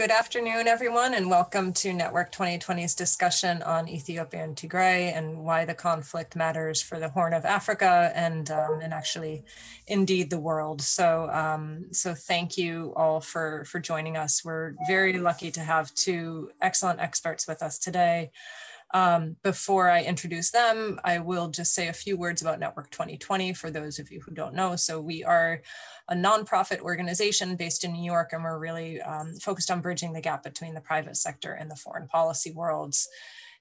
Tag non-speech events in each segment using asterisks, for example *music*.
Good afternoon, everyone, and welcome to Network 2020's discussion on Ethiopia and Tigray and why the conflict matters for the Horn of Africa and um, and actually, indeed, the world. So um, so thank you all for for joining us. We're very lucky to have two excellent experts with us today. Um, before I introduce them, I will just say a few words about Network 2020 for those of you who don't know. So we are a nonprofit organization based in New York, and we're really um, focused on bridging the gap between the private sector and the foreign policy worlds.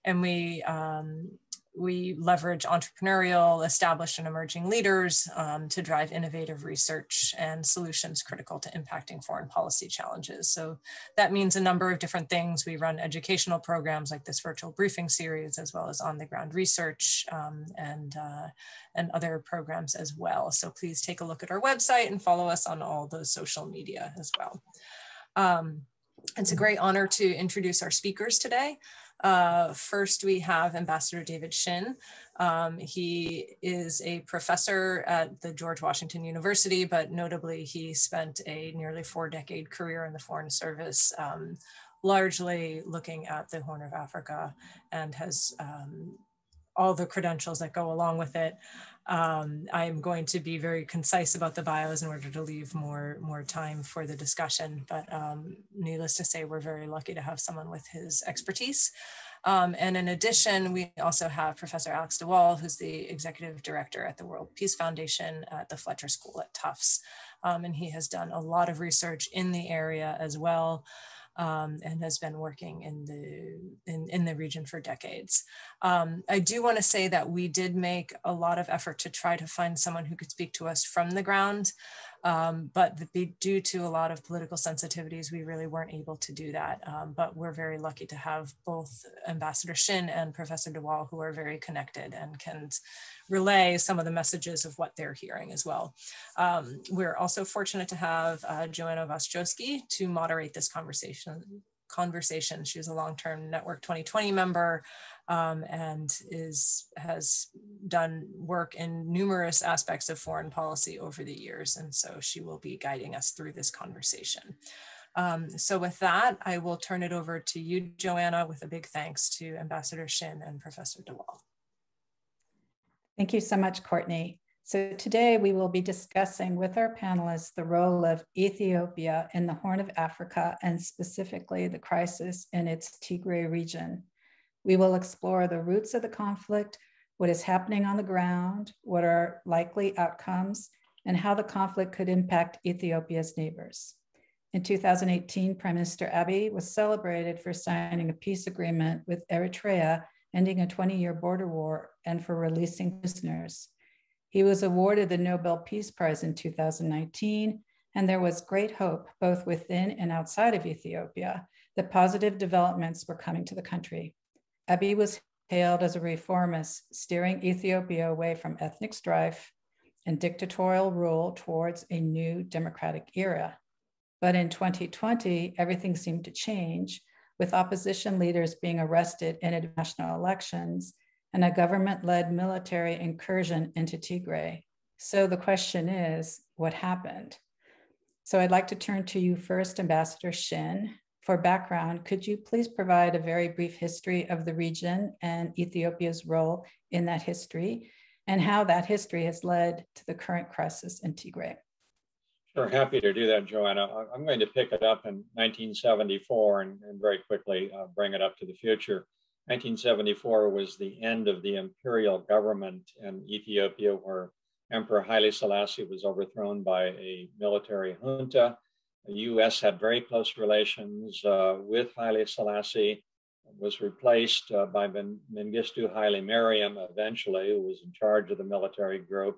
And we um, we leverage entrepreneurial, established and emerging leaders um, to drive innovative research and solutions critical to impacting foreign policy challenges. So that means a number of different things. We run educational programs like this virtual briefing series, as well as on the ground research um, and, uh, and other programs as well. So please take a look at our website and follow us on all those social media as well. Um, it's a great honor to introduce our speakers today. Uh, first, we have Ambassador David Shinn. Um, he is a professor at the George Washington University, but notably he spent a nearly four decade career in the Foreign Service, um, largely looking at the Horn of Africa and has um, all the credentials that go along with it. Um, I'm going to be very concise about the bios in order to leave more, more time for the discussion, but um, needless to say, we're very lucky to have someone with his expertise. Um, and in addition, we also have Professor Alex de Waal, who's the executive director at the World Peace Foundation at the Fletcher School at Tufts. Um, and he has done a lot of research in the area as well um, and has been working in the in, in the region for decades. Um, I do want to say that we did make a lot of effort to try to find someone who could speak to us from the ground. Um, but the, due to a lot of political sensitivities, we really weren't able to do that. Um, but we're very lucky to have both Ambassador Shinn and Professor de Waal, who are very connected and can relay some of the messages of what they're hearing as well. Um, we're also fortunate to have uh, Joanna Waszczowski to moderate this conversation conversation. She's a long-term Network 2020 member um, and is has done work in numerous aspects of foreign policy over the years. And so she will be guiding us through this conversation. Um, so with that, I will turn it over to you, Joanna, with a big thanks to Ambassador Shinn and Professor de Waal. Thank you so much, Courtney. So today we will be discussing with our panelists the role of Ethiopia in the Horn of Africa and specifically the crisis in its Tigray region. We will explore the roots of the conflict, what is happening on the ground, what are likely outcomes, and how the conflict could impact Ethiopia's neighbors. In 2018, Prime Minister Abiy was celebrated for signing a peace agreement with Eritrea, ending a 20 year border war, and for releasing prisoners. He was awarded the Nobel Peace Prize in 2019, and there was great hope, both within and outside of Ethiopia, that positive developments were coming to the country. Abiy was hailed as a reformist, steering Ethiopia away from ethnic strife and dictatorial rule towards a new democratic era. But in 2020, everything seemed to change, with opposition leaders being arrested in international elections and a government led military incursion into Tigray. So the question is what happened? So I'd like to turn to you first, Ambassador Shinn. For background, could you please provide a very brief history of the region and Ethiopia's role in that history and how that history has led to the current crisis in Tigray? Sure, happy to do that, Joanna. I'm going to pick it up in 1974 and, and very quickly uh, bring it up to the future. 1974 was the end of the imperial government in Ethiopia, where Emperor Haile Selassie was overthrown by a military junta the U.S. had very close relations uh, with Haile Selassie, was replaced uh, by ben- Mengistu Haile Mariam eventually, who was in charge of the military group.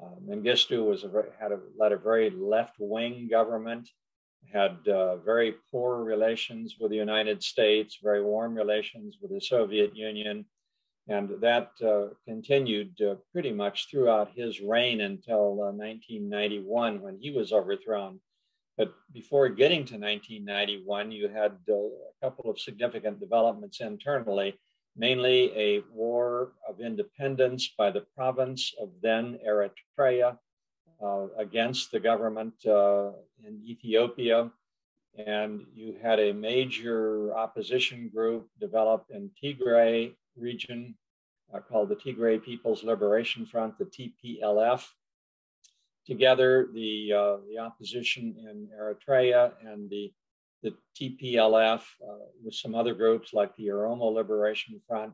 Uh, Mengistu was a, had a, led a very left-wing government, had uh, very poor relations with the United States, very warm relations with the Soviet Union, and that uh, continued uh, pretty much throughout his reign until 1991 when he was overthrown but before getting to 1991, you had uh, a couple of significant developments internally, mainly a war of independence by the province of then Eritrea uh, against the government uh, in Ethiopia. And you had a major opposition group developed in Tigray region uh, called the Tigray People's Liberation Front, the TPLF. Together, the, uh, the opposition in Eritrea and the, the TPLF, uh, with some other groups like the Oromo Liberation Front,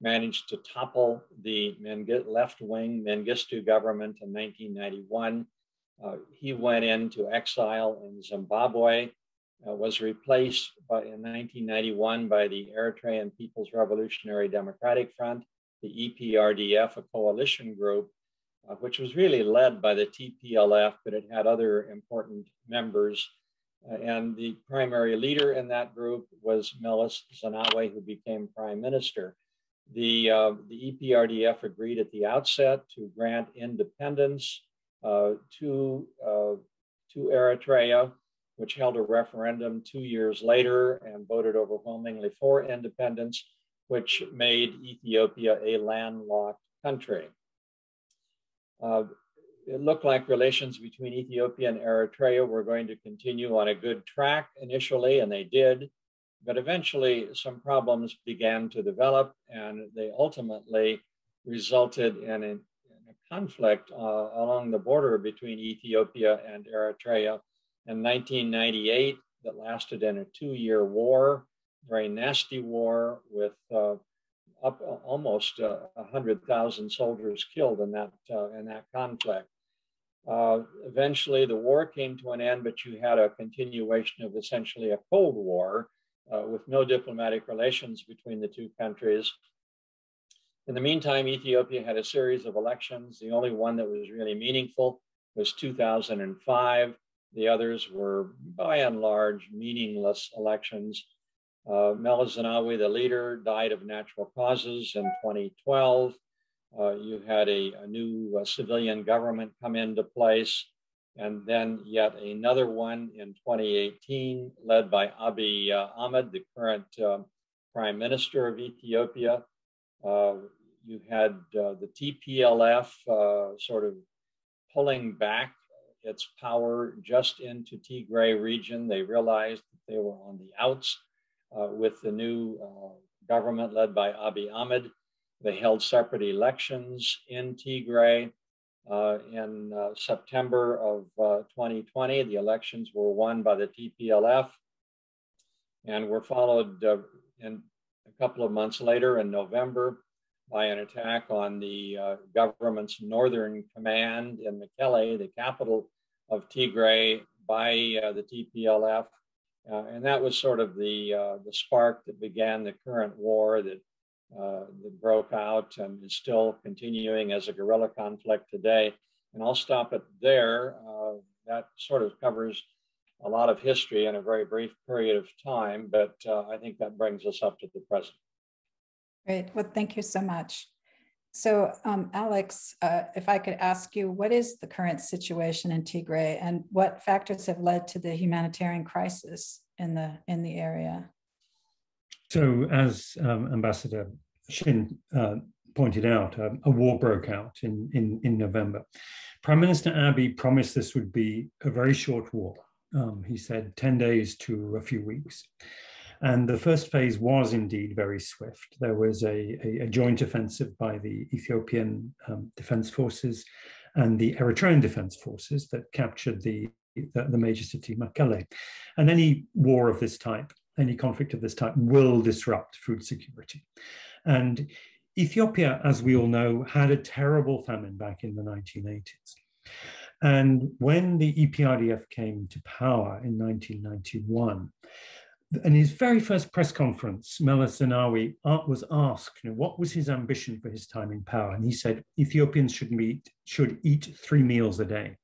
managed to topple the left wing Mengistu government in 1991. Uh, he went into exile in Zimbabwe, uh, was replaced by, in 1991 by the Eritrean People's Revolutionary Democratic Front, the EPRDF, a coalition group, uh, which was really led by the TPLF, but it had other important members. Uh, and the primary leader in that group was Meles Zenawi, who became prime minister. The, uh, the EPRDF agreed at the outset to grant independence uh, to, uh, to Eritrea, which held a referendum two years later and voted overwhelmingly for independence, which made Ethiopia a landlocked country. Uh, it looked like relations between Ethiopia and Eritrea were going to continue on a good track initially, and they did. But eventually, some problems began to develop, and they ultimately resulted in, a, in a conflict uh, along the border between Ethiopia and Eritrea in 1998 that lasted in a two year war, very nasty war with uh, up almost uh, 100,000 soldiers killed in that, uh, in that conflict. Uh, eventually, the war came to an end, but you had a continuation of essentially a Cold War uh, with no diplomatic relations between the two countries. In the meantime, Ethiopia had a series of elections. The only one that was really meaningful was 2005. The others were, by and large, meaningless elections. Uh, Meles Zenawi, the leader, died of natural causes in 2012. Uh, you had a, a new uh, civilian government come into place and then yet another one in 2018, led by Abiy uh, Ahmed, the current uh, prime minister of Ethiopia. Uh, you had the TPLF sort of pulling back its power just into Tigray region. They realized that they were on the outs with the new government led by Abiy Ahmed. They held separate elections in Tigray. Uh, in uh, September of uh, 2020, the elections were won by the TPLF and were followed uh, in a couple of months later in November by an attack on the uh, government's northern command in Mekelle, the capital of Tigray, by uh, the TPLF. And that was sort of the, the spark that began the current war that uh, that broke out and is still continuing as a guerrilla conflict today. And I'll stop it there. Uh, that sort of covers a lot of history in a very brief period of time, but uh, I think that brings us up to the present. Great. Well, thank you so much. So, um, Alex, uh, if I could ask you, what is the current situation in Tigray, and what factors have led to the humanitarian crisis in the in the area? So, as um, Ambassador Shinn uh, pointed out, um, a war broke out in, in, in November. Prime Minister Abiy promised this would be a very short war. Um, he said 10 days to a few weeks. And the first phase was indeed very swift. There was a, a, a joint offensive by the Ethiopian um, Defense Forces and the Eritrean Defense Forces that captured the, the, the major city, Mekelle. And any war of this type any conflict of this type will disrupt food security. And Ethiopia, as we all know, had a terrible famine back in the 1980s. And when the EPRDF came to power in 1991, in his very first press conference, Meles Zenawi was asked, you know, what was his ambition for his time in power? And he said, Ethiopians should, meet, should eat three meals a day.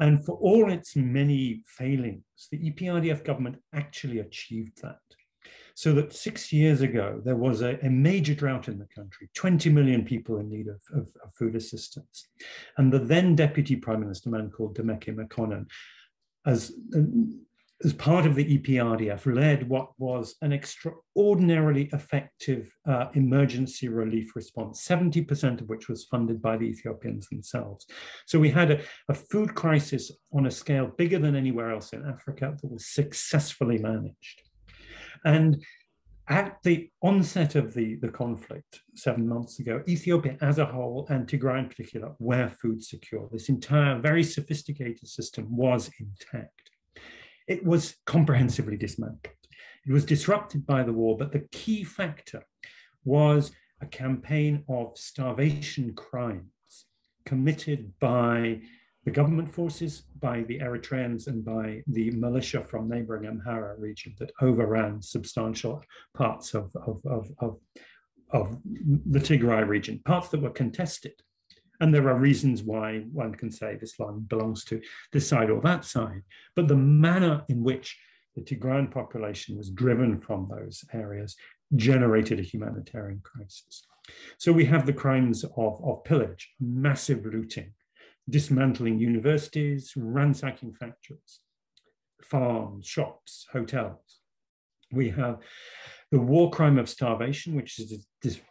And for all its many failings, the EPRDF government actually achieved that. So that six years ago, there was a, a major drought in the country, 20 million people in need of, of, of food assistance. And the then deputy prime minister, man called Demeke Mekonnen, as, as part of the EPRDF, led what was an extraordinarily effective uh, emergency relief response, 70% of which was funded by the Ethiopians themselves. So we had a, a food crisis on a scale bigger than anywhere else in Africa that was successfully managed. And at the onset of the, the conflict seven months ago, Ethiopia as a whole, and Tigray in particular, were food secure. This entire very sophisticated system was intact. It was comprehensively dismantled. It was disrupted by the war, but the key factor was a campaign of starvation crimes committed by the government forces, by the Eritreans, and by the militia from neighboring Amhara region that overran substantial parts of, of, of, of, of the Tigray region, parts that were contested. And there are reasons why one can say this land belongs to this side or that side. But the manner in which the Tigrayan population was driven from those areas generated a humanitarian crisis. So we have the crimes of, of pillage, massive looting, dismantling universities, ransacking factories, farms, shops, hotels. We have the war crime of starvation, which is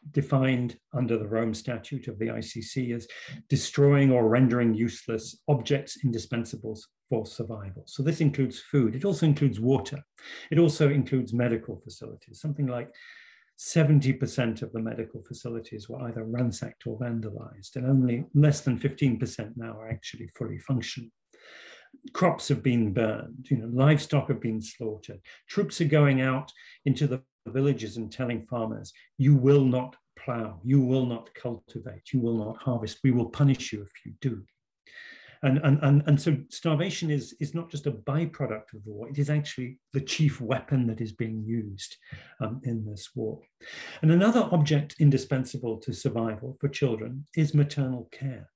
defined under the Rome Statute of the ICC as destroying or rendering useless objects indispensable for survival. So this includes food. It also includes water. It also includes medical facilities. Something like 70% of the medical facilities were either ransacked or vandalized, and only less than 15% now are actually fully functional. Crops have been burned, you know, livestock have been slaughtered. Troops are going out into the villages and telling farmers, you will not plow, you will not cultivate, you will not harvest, we will punish you if you do. And, and, and, and so starvation is, is not just a byproduct of the war, it is actually the chief weapon that is being used um, in this war. And another object indispensable to survival for children is maternal care.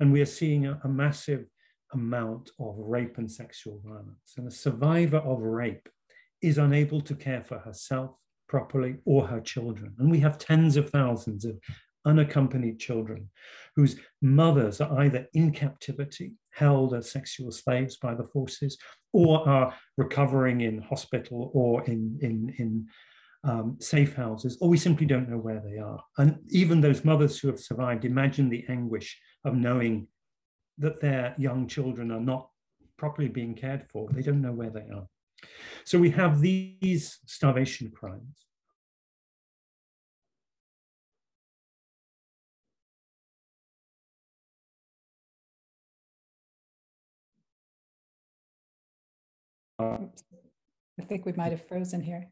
And we are seeing a, a massive amount of rape and sexual violence. And a survivor of rape is unable to care for herself properly or her children. And we have tens of thousands of unaccompanied children whose mothers are either in captivity, held as sexual slaves by the forces, or are recovering in hospital or in, in, in um, safe houses, or we simply don't know where they are. And even those mothers who have survived, imagine the anguish of knowing that their young children are not properly being cared for. They don't know where they are. So we have these starvation crimes. I think we might have frozen here.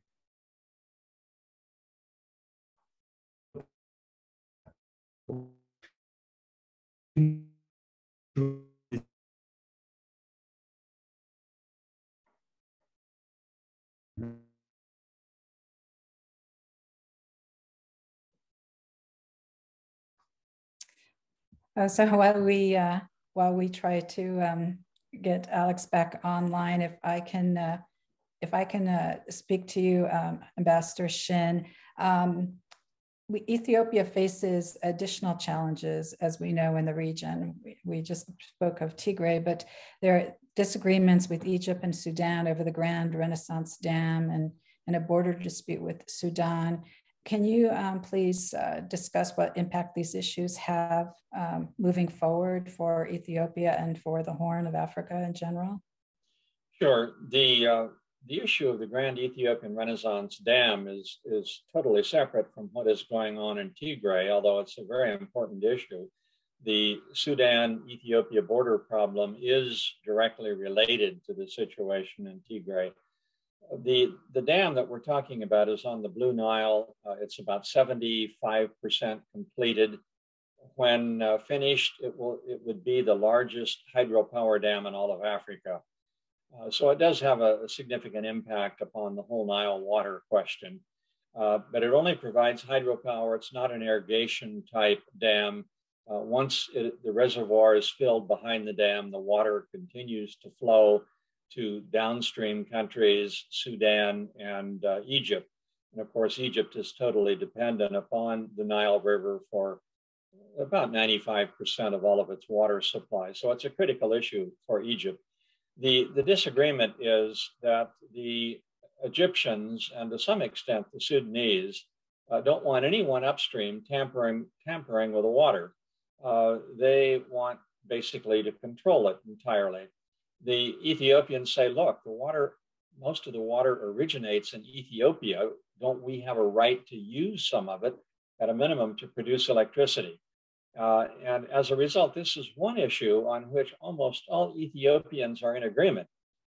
Uh, so *laughs* while we uh, while we try to um, get Alex back online, if I can, uh, if I can uh, speak to you, um, Ambassador Shinn. Um, we, Ethiopia faces additional challenges, as we know in the region. We, we, just spoke of Tigray, but there are disagreements with Egypt and Sudan over the Grand Renaissance Dam and, and a border dispute with Sudan. Can you um, please uh, discuss what impact these issues have um, moving forward for Ethiopia and for the Horn of Africa in general? Sure. The uh, the issue of the Grand Ethiopian Renaissance Dam is is totally separate from what is going on in Tigray, although it's a very important issue. The Sudan Ethiopia border problem is directly related to the situation in Tigray the, the dam that we're talking about is on the Blue Nile. Uh, it's about 75% completed. When uh, finished, it, will, it would be the largest hydropower dam in all of Africa. Uh, so it does have a, a, significant impact upon the whole Nile water question. Uh, but it only provides hydropower. It's not an irrigation type dam. Uh, once it, the reservoir is filled behind the dam, the water continues to flow to downstream countries, Sudan and uh, Egypt. And of course, Egypt is totally dependent upon the Nile River for about 95% of all of its water supply. So it's a critical issue for Egypt. The, the disagreement is that the Egyptians and to some extent the Sudanese uh, don't want anyone upstream tampering, tampering with the water. Uh, they want basically to control it entirely. The Ethiopians say, look, the water, most of the water originates in Ethiopia. Don't we have a right to use some of it at a minimum to produce electricity? Uh, and as a result, this is one issue on which almost all Ethiopians are in agreement,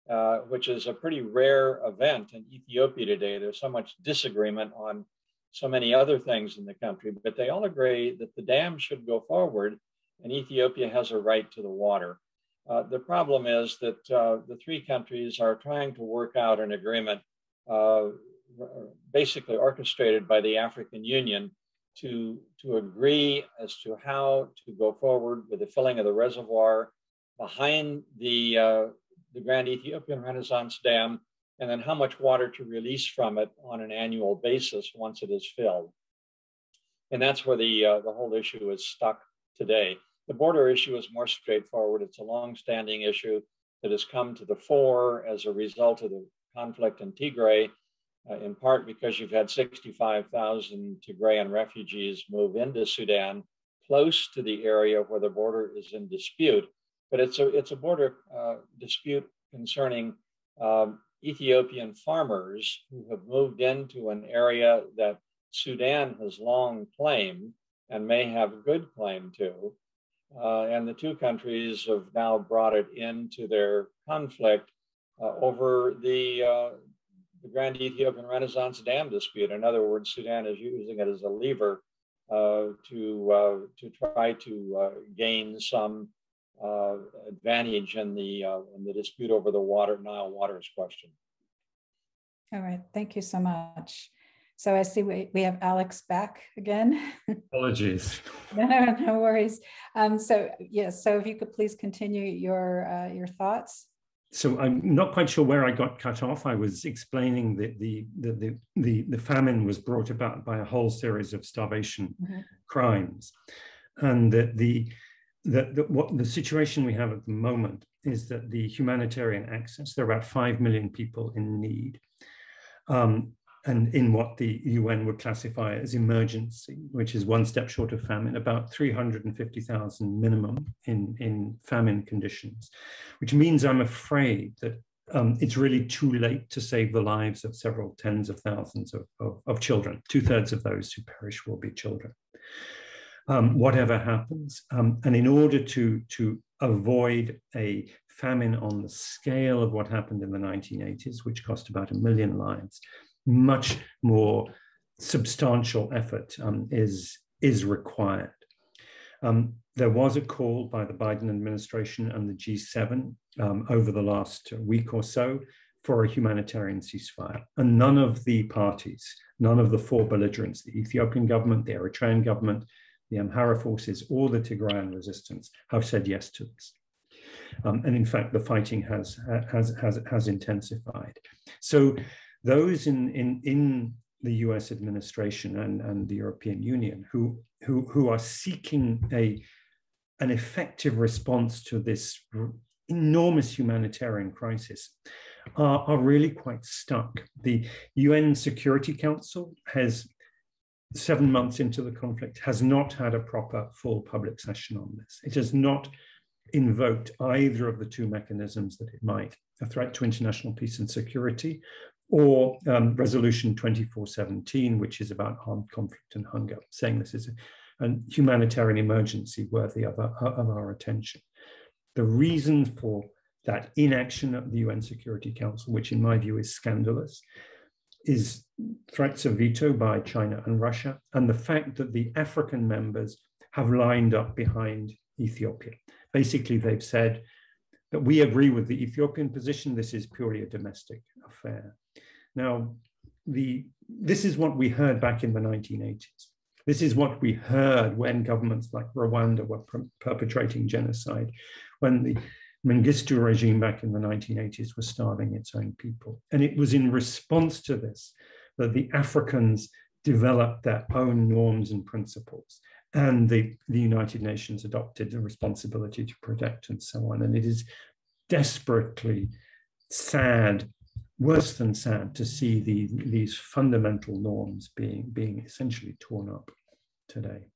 uh, which is a pretty rare event in Ethiopia today. There's so much disagreement on so many other things in the country, but they all agree that the dam should go forward and Ethiopia has a right to the water. Uh, the problem is that uh, the three countries are trying to work out an agreement uh, basically orchestrated by the African Union to, to agree as to how to go forward with the filling of the reservoir behind the, uh, the Grand Ethiopian Renaissance Dam, and then how much water to release from it on an annual basis once it is filled. And that's where the, uh, the whole issue is stuck today. The border issue is more straightforward. It's a long-standing issue that has come to the fore as a result of the conflict in Tigray uh, in part because you've had 65,000 Tigrayan refugees move into Sudan, close to the area where the border is in dispute. But it's a, it's a border uh, dispute concerning um, Ethiopian farmers who have moved into an area that Sudan has long claimed and may have a good claim to. Uh, and the two countries have now brought it into their conflict uh, over the, uh, the Grand Ethiopian Renaissance Dam dispute. In other words, Sudan is using it as a lever uh, to, uh, to try to uh, gain some advantage in the, in the dispute over the water, Nile waters question. All right, thank you so much. So I see we, we have Alex back again. *laughs* Apologies. *laughs* no, no worries. Um, so yes, so if you could please continue your uh, your thoughts so I'm not quite sure where I got cut off. I was explaining that the the the the, the famine was brought about by a whole series of starvation mm-hmm. crimes, and that the that the, what the situation we have at the moment is that the humanitarian access. There are about five million people in need. Um, and in what the UN would classify as emergency, which is one step short of famine, about 350,000 minimum in, in famine conditions, which means I'm afraid that um, it's really too late to save the lives of several tens of thousands of, of, of children. Two thirds of those who perish will be children. Um, whatever happens. Um, and in order to, to avoid a famine on the scale of what happened in the 1980s, which cost about a million lives, much more substantial effort um, is, is required. Um, there was a call by the Biden administration and the G7 um, over the last week or so for a humanitarian ceasefire. And none of the parties, none of the four belligerents, the Ethiopian government, the Eritrean government, the Amhara forces, or the Tigrayan resistance, have said yes to this. Um, and in fact, the fighting has, has, has, has intensified. So those in, in, in the US administration and, and the European Union who, who, who are seeking a, an effective response to this enormous humanitarian crisis are, are really quite stuck. The UN Security Council has, seven months into the conflict, has not had a proper full public session on this. It has not invoked either of the two mechanisms that it might a threat to international peace and security or um, Resolution 2417, which is about armed conflict and hunger, saying this is a, a humanitarian emergency worthy of, our, of our attention. The reason for that inaction at the UN Security Council, which in my view is scandalous, is threats of veto by China and Russia, and the fact that the African members have lined up behind Ethiopia. Basically, they've said that we agree with the Ethiopian position, this is purely a domestic affair. Now, the, this is what we heard back in the 1980s. This is what we heard when governments like Rwanda were per perpetrating genocide, when the Mengistu regime back in the 1980s was starving its own people. And it was in response to this that the Africans developed their own norms and principles. And the, the United Nations adopted the responsibility to protect and so on. And it is desperately sad, worse than sad, to see the, these fundamental norms being, being essentially torn up today.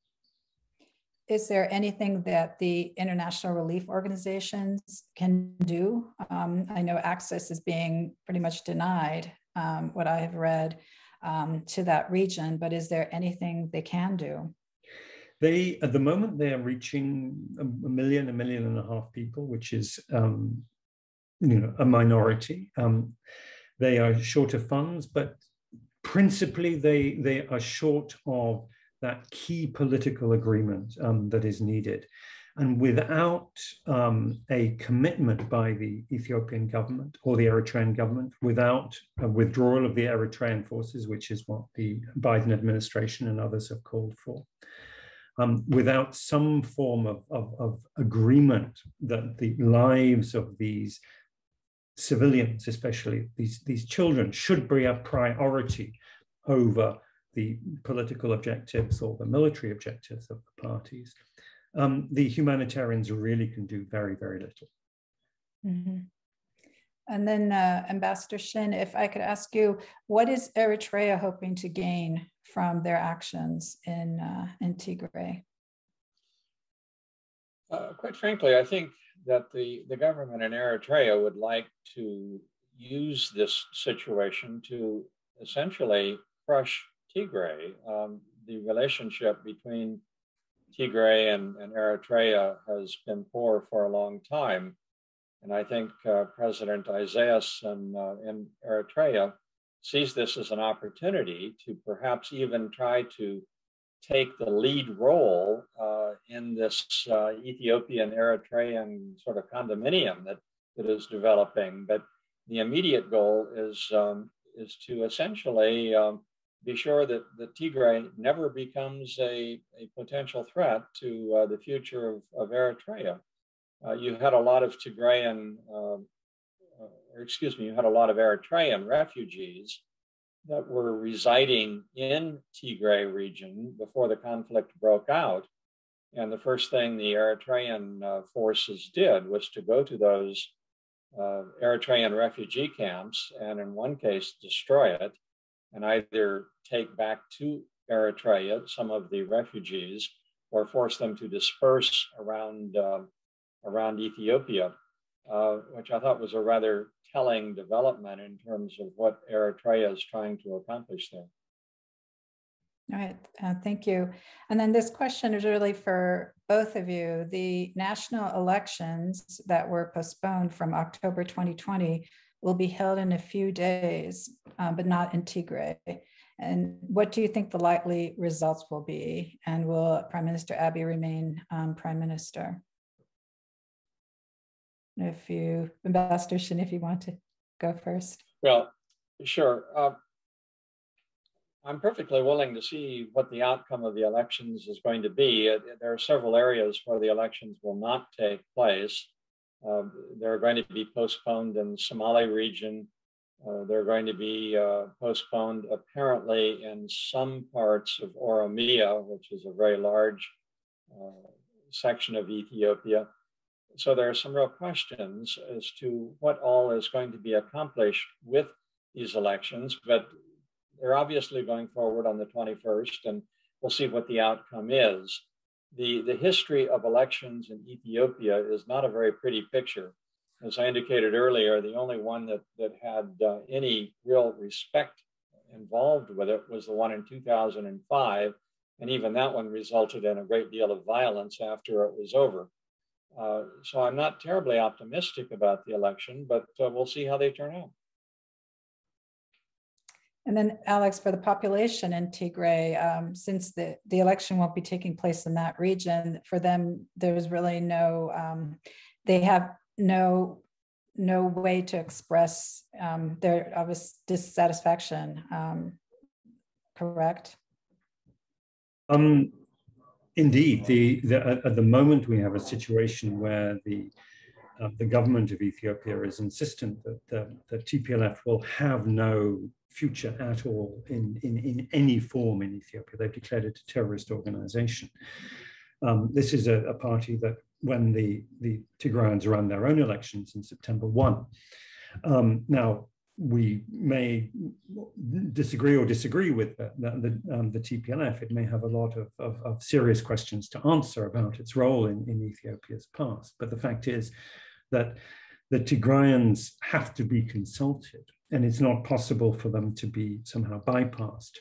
Is there anything that the international relief organizations can do? Um, I know access is being pretty much denied, um, what I have read, um, to that region, but is there anything they can do? They, at the moment, they are reaching a, million, a million and a half people, which is, um, you know, a minority. Um, they are short of funds, but principally they they are short of that key political agreement um, that is needed. And without um, a commitment by the Ethiopian government or the Eritrean government, without a withdrawal of the Eritrean forces, which is what the Biden administration and others have called for, um, without some form of, of, of agreement that the lives of these civilians, especially these, these children, should be a priority over the political objectives or the military objectives of the parties, um, the humanitarians really can do very, very little. Mm-hmm. And then, uh, Ambassador Shinn, if I could ask you, what is Eritrea hoping to gain from their actions in, uh, in Tigray? Uh, quite frankly, I think that the, the government in Eritrea would like to use this situation to essentially crush Tigray. Um, the relationship between Tigray and, and, Eritrea has been poor for a long time. And I think uh, President Isaias in, uh, in Eritrea sees this as an opportunity to perhaps even try to take the lead role uh, in this uh, Ethiopian Eritrean sort of condominium that, that is developing. But the immediate goal is, um, is to essentially um, be sure that the Tigray never becomes a, a potential threat to uh, the future of, of Eritrea. Uh, you had a lot of Tigrayan, um, uh, or excuse me, you had a lot of Eritrean refugees that were residing in Tigray region before the conflict broke out. And the first thing the Eritrean uh, forces did was to go to those uh, Eritrean refugee camps and, in one case, destroy it and either take back to Eritrea some of the refugees or force them to disperse around, uh, around Ethiopia, uh, which I thought was a rather telling development in terms of what Eritrea is trying to accomplish there. All right, uh, thank you. And then this question is really for both of you. The national elections that were postponed from October 2020 will be held in a few days, uh, but not in Tigray. And what do you think the likely results will be? And will Prime Minister Abiy remain um, Prime Minister? If you, Ambassador Shinn, if you want to go first. Well, sure. Uh, I'm perfectly willing to see what the outcome of the elections is going to be. Uh, there are several areas where the elections will not take place. Uh, they're going to be postponed in the Somali region. Uh, they're going to be uh, postponed apparently in some parts of Oromia, which is a very large uh, section of Ethiopia. So there are some real questions as to what all is going to be accomplished with these elections, but they're obviously going forward on the 21st, and we'll see what the outcome is the, the history of elections in Ethiopia is not a very pretty picture. As I indicated earlier, the only one that, that had uh, any real respect involved with it was the one in 2005. And even that one resulted in a great deal of violence after it was over. Uh, so I'm not terribly optimistic about the election, but uh, we'll see how they turn out. And then Alex, for the population in Tigray, um, since the, the election won't be taking place in that region, for them, there's really no, um, they have no no way to express um, their obvious dissatisfaction, um, correct? Um, indeed, the, the, at the moment we have a situation where the uh, the government of Ethiopia is insistent that the, the TPLF will have no future at all in, in, in any form in Ethiopia. They've declared it a terrorist organization. Um, this is a, a, party that when the, the Tigrayans ran their own elections in September 1. Um, now, we may disagree or disagree with the, the, um, the, TPLF. It may have a lot of, of, of, serious questions to answer about its role in, in Ethiopia's past. But the fact is that the Tigrayans have to be consulted, and it's not possible for them to be somehow bypassed.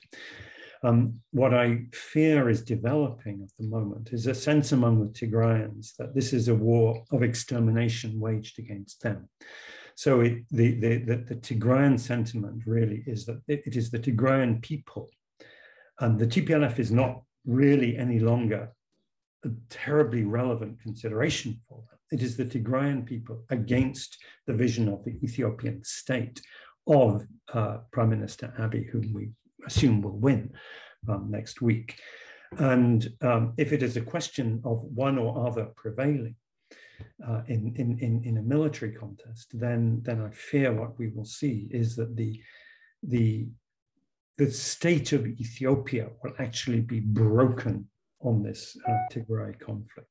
Um, what I fear is developing at the moment is a sense among the Tigrayans that this is a war of extermination waged against them. So it, the, the, the, the, Tigrayan sentiment really is that it, it is the Tigrayan people. And the TPLF is not really any longer a terribly relevant consideration for them. It is the Tigrayan people against the vision of the Ethiopian state of uh, Prime Minister Abiy, whom we assume will win um, next week. And um, if it is a question of one or other prevailing, uh, in, in, in, in a military contest, then, then I fear what we will see is that the, the, the state of Ethiopia will actually be broken on this uh, Tigray conflict.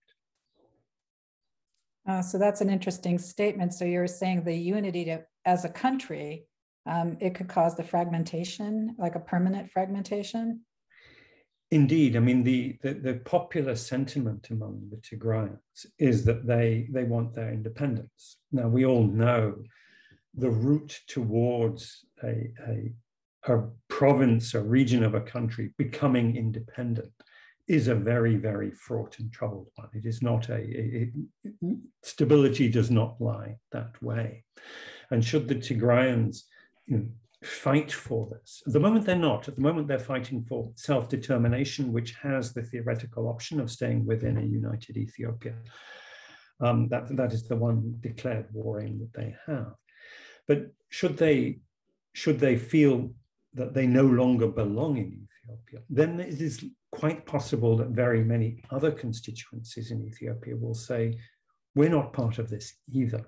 Uh, so that's an interesting statement. So you're saying the unity to, as a country, um, it could cause the fragmentation, like a permanent fragmentation? Indeed, I mean the, the, the popular sentiment among the Tigrayans is that they they want their independence. Now we all know the route towards a, a, a province, a region of a country becoming independent is a very very fraught and troubled one. It is not a, a, a stability does not lie that way, and should the Tigrayans you know, fight for this. At the moment, they're not. At the moment, they're fighting for self determination, which has the theoretical option of staying within a united Ethiopia. Um, that, that is the one declared war aim that they have. But should they, should they feel that they no longer belong in Ethiopia, then it is quite possible that very many other constituencies in Ethiopia will say, we're not part of this either.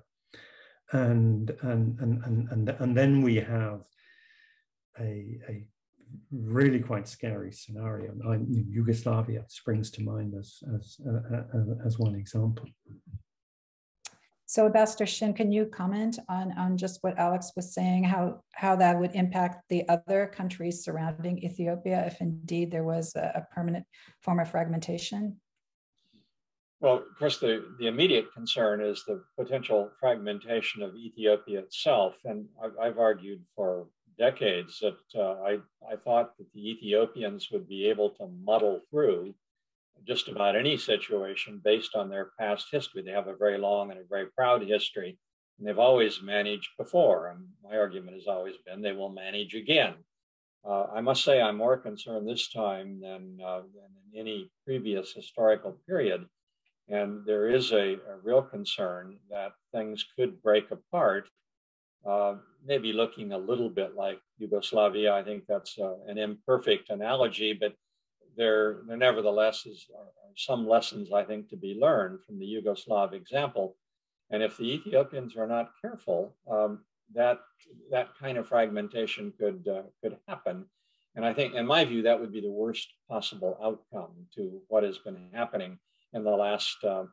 And, and, and, and, and, and then we have a, a really quite scary scenario. I, Yugoslavia springs to mind as, as, uh, uh, as one example. So Ambassador Shinn, can you comment on, on just what Alex was saying, how, how that would impact the other countries surrounding Ethiopia if indeed there was a, a permanent form of fragmentation? Well, of course, the, the immediate concern is the potential fragmentation of Ethiopia itself. And I've, I've argued for decades that uh, I, I thought that the Ethiopians would be able to muddle through just about any situation based on their past history. They have a very long and a very proud history, and they've always managed before. And my argument has always been they will manage again. Uh, I must say, I'm more concerned this time than, uh, than in any previous historical period. And there is a, a real concern that things could break apart uh, maybe looking a little bit like Yugoslavia. I think that's uh, an imperfect analogy, but there, there nevertheless is are, some lessons I think to be learned from the Yugoslav example. And if the Ethiopians are not careful, um, that that kind of fragmentation could uh, could happen. And I think, in my view, that would be the worst possible outcome to what has been happening in the last uh,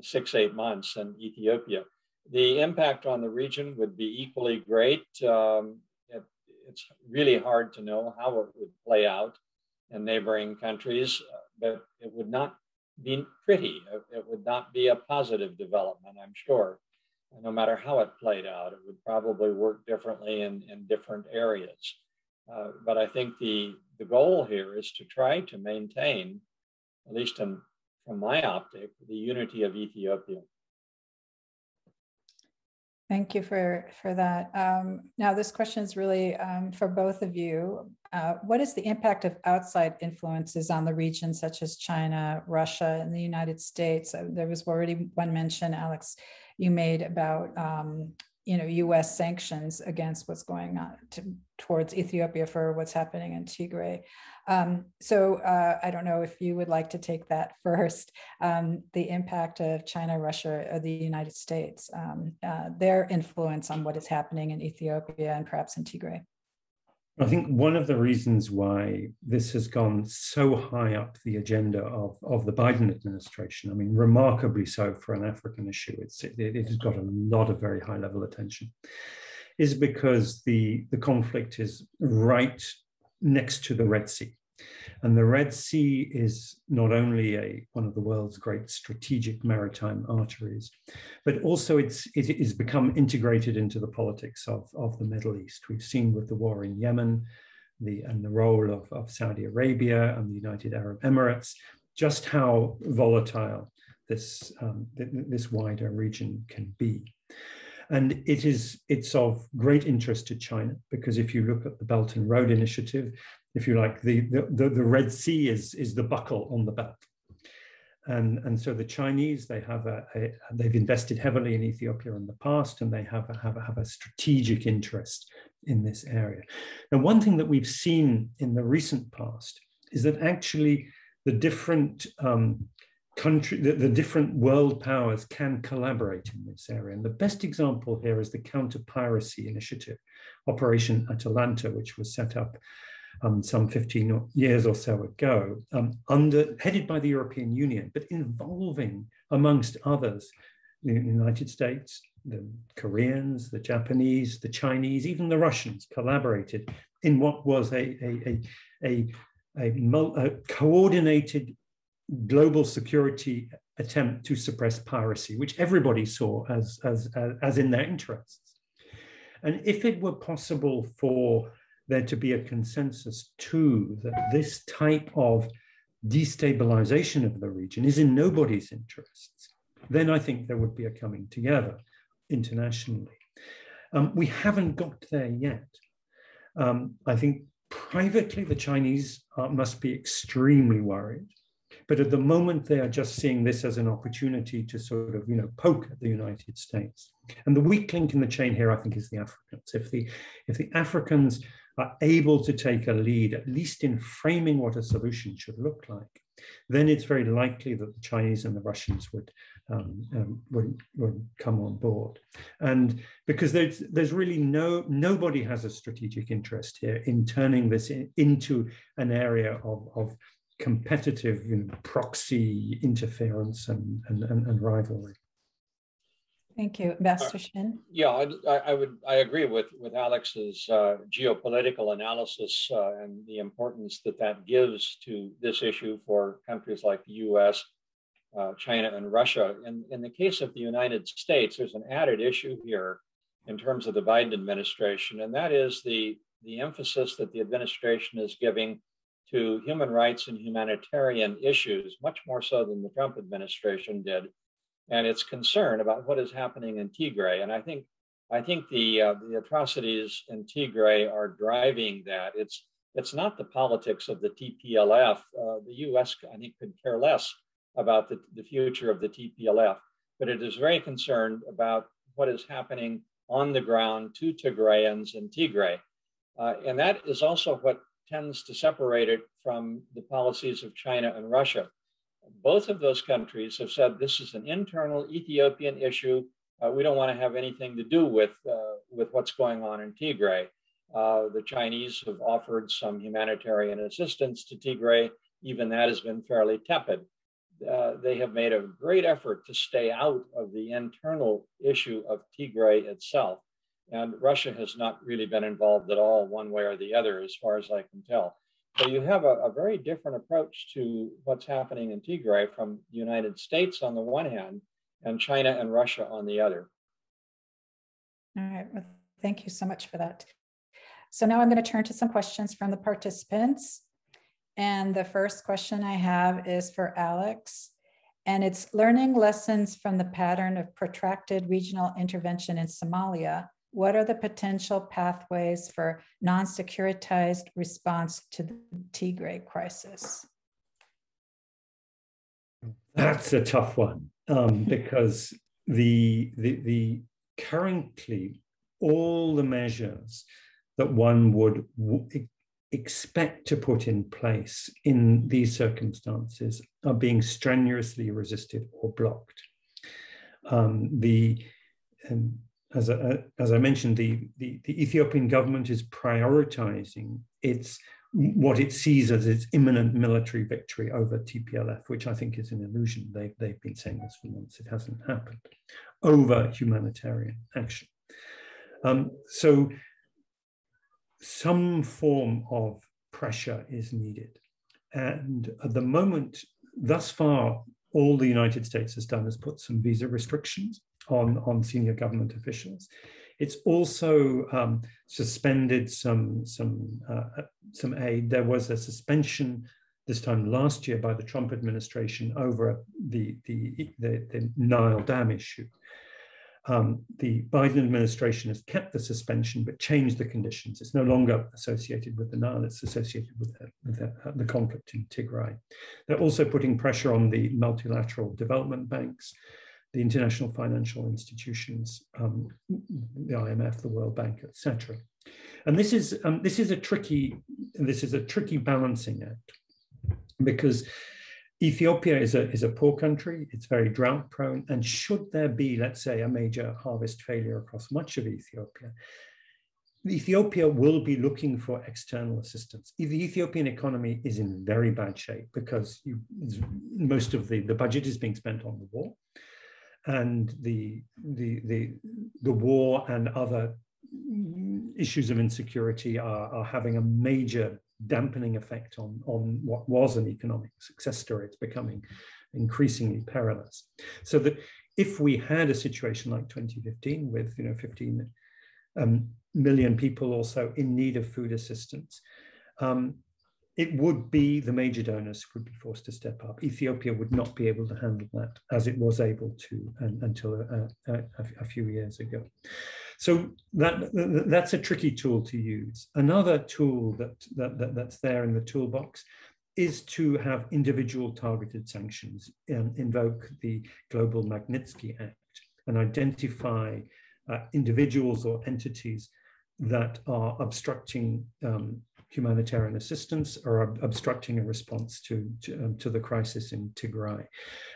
six, eight months in Ethiopia. The impact on the region would be equally great. Um, it, it's really hard to know how it would play out in neighboring countries, but it would not be pretty. It would not be a positive development, I'm sure. No matter how it played out, it would probably work differently in, in different areas. Uh, but I think the, the goal here is to try to maintain, at least in, from my optic, the unity of Ethiopia. Thank you for, for that. Um, now, this question is really um, for both of you. Uh, what is the impact of outside influences on the region, such as China, Russia, and the United States? Uh, there was already one mention, Alex, you made about um, you know, U.S. sanctions against what's going on to, towards Ethiopia for what's happening in Tigray. Um, so uh, I don't know if you would like to take that *laughs* first. Um, the impact of China, Russia, or the United States, um, uh, their influence on what is happening in Ethiopia and perhaps in Tigray. I think one of the reasons why this has gone so high up the agenda of, of the Biden administration, I mean, remarkably so for an African issue, it's, it, it has got a lot of very high level attention, is because the, the conflict is right next to the Red Sea. And the Red Sea is not only a, one of the world's great strategic maritime arteries, but also it's, it is become integrated into the politics of, of the Middle East. We've seen with the war in Yemen the, and the role of, of Saudi Arabia and the United Arab Emirates, just how volatile this, um, this wider region can be. And it is, it's of great interest to China because if you look at the Belt and Road Initiative, if you like, the, the, the Red Sea is, is the buckle on the belt. And, and so the Chinese, they have a, a, they've invested heavily in Ethiopia in the past, and they have a, have, a, have a strategic interest in this area. Now, one thing that we've seen in the recent past is that actually the different um, country, the, the, different world powers can collaborate in this area. And the best example here is the counter piracy initiative, Operation Atalanta, which was set up um, some 15 years or so ago, um, under headed by the European Union, but involving, amongst others, the United States, the Koreans, the Japanese, the Chinese, even the Russians collaborated in what was a, a, a, a, a coordinated global security attempt to suppress piracy, which everybody saw as, as, as, as in their interests. And if it were possible for there to be a consensus too that this type of destabilization of the region is in nobody's interests, then I think there would be a coming together internationally. Um, we haven't got there yet. Um, I think privately, the Chinese are, must be extremely worried. But at the moment, they are just seeing this as an opportunity to sort of, you know, poke at the United States. And the weak link in the chain here, I think, is the Africans. If the if the Africans are able to take a lead, at least in framing what a solution should look like, then it's very likely that the Chinese and the Russians would um, um, would, would come on board. And because there's there's really no nobody has a strategic interest here in turning this in, into an area of, of competitive you know, proxy interference and, and, and, and rivalry. Thank you, Ambassador Shinn. Uh, yeah, I, I, would I agree with with Alex's uh, geopolitical analysis uh, and the importance that that gives to this issue for countries like the U.S., uh, China, and Russia. In in the case of the United States, there's an added issue here in terms of the Biden administration, and that is the the emphasis that the administration is giving to human rights and humanitarian issues, much more so than the Trump administration did and its concern about what is happening in Tigray. And I think I think the uh, the atrocities in Tigray are driving that. It's it's not the politics of the TPLF. Uh, the U.S. I think could care less about the, the future of the TPLF, but it is very concerned about what is happening on the ground to Tigrayans in Tigray. Uh, and that is also what tends to separate it from the policies of China and Russia both of those countries have said this is an internal Ethiopian issue. Uh, we don't want to have anything to do with, uh, with what's going on in Tigray. Uh, the Chinese have offered some humanitarian assistance to Tigray. Even that has been fairly tepid. Uh, they have made a great effort to stay out of the internal issue of Tigray itself. And Russia has not really been involved at all, one way or the other, as far as I can tell. So you have a, a, very different approach to what's happening in Tigray from the United States on the one hand and China and Russia on the other. All right. Well, thank you so much for that. So now I'm going to turn to some questions from the participants. And the first question I have is for Alex. And it's learning lessons from the pattern of protracted regional intervention in Somalia what are the potential pathways for non-securitized response to the Tigray crisis? That's a tough one um, *laughs* because the, the, the currently all the measures that one would expect to put in place in these circumstances are being strenuously resisted or blocked. Um, the um, as, a, as I mentioned, the, the, the Ethiopian government is prioritizing its what it sees as its imminent military victory over TPLF, which I think is an illusion. They, they've been saying this for months. It hasn't happened over humanitarian action. Um, so some form of pressure is needed. And at the moment, thus far, all the United States has done is put some visa restrictions on, on senior government officials. It's also um, suspended some, some, uh, some aid. There was a suspension this time last year by the Trump administration over the, the, the, the Nile Dam issue. Um, the Biden administration has kept the suspension but changed the conditions. It's no longer associated with the Nile, it's associated with, the, with the, uh, the, conflict in Tigray. They're also putting pressure on the multilateral development banks, the international financial institutions, um, the IMF, the World Bank, etc. And this is, um, this is a tricky, this is a tricky balancing act because Ethiopia is a, is a poor country, it's very drought prone, and should there be, let's say, a major harvest failure across much of Ethiopia, Ethiopia will be looking for external assistance. The Ethiopian economy is in very bad shape because you, most of the, the budget is being spent on the war. And the, the, the, the war and other issues of insecurity are, are having a major dampening effect on, on what was an economic success story. It's becoming increasingly perilous. So that if we had a situation like 2015 with you know 15 um, million people also in need of food assistance, um, it would be the major donors who would be forced to step up. Ethiopia would not be able to handle that as it was able to until a, a, a, few years ago. So that, that's a tricky tool to use. Another tool that, that, that that's there in the toolbox is to have individual targeted sanctions, invoke the Global Magnitsky Act and identify uh, individuals or entities that are obstructing um, humanitarian assistance or ob obstructing a response to, to, um, to, the crisis in Tigray.